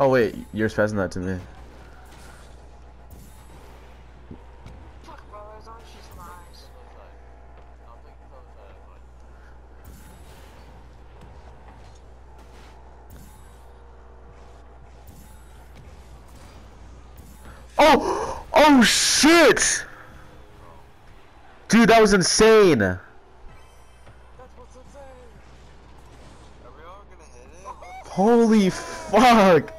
Oh wait, you're passing that to me. Oh! Oh shit! Dude, that was insane! Holy fuck!